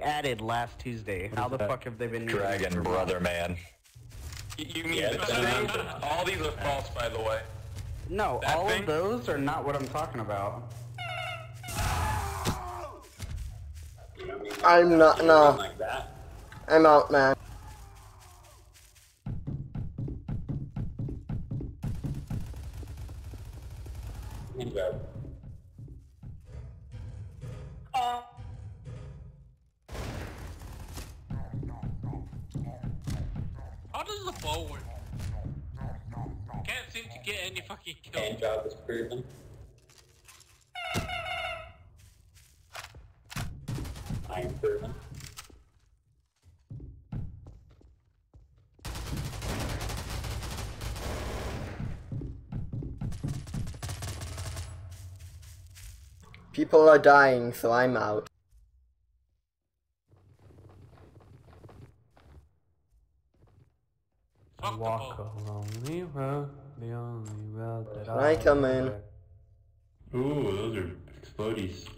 added last Tuesday. How the that? fuck have they been Dragon it brother man. You, you mean Yeah, the thing? All these are false, by the way. No, That all thing? of those are not what I'm talking about. I'm not. No, Like. I'm out, man. How does the bow work? Can't seem to get any fucking kills. job is proven. I am proven. People are dying, so I'm out. Fuck Walk bow. a lonely road, the only road that I come in. take. Ooh, those are explodies.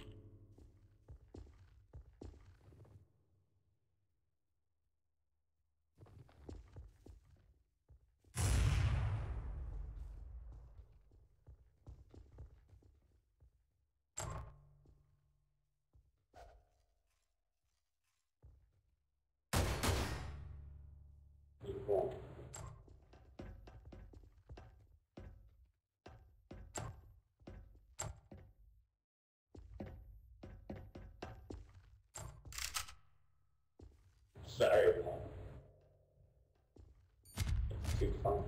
Sorry. It's too fun.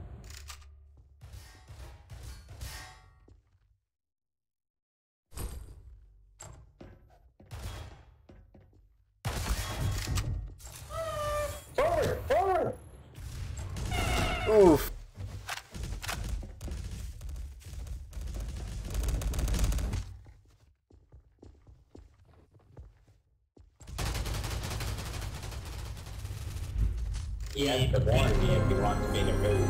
Oof. He has to warn me if he wants me to move.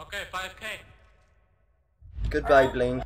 Okay, 5k. Goodbye, Bling.